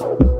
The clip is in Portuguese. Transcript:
you.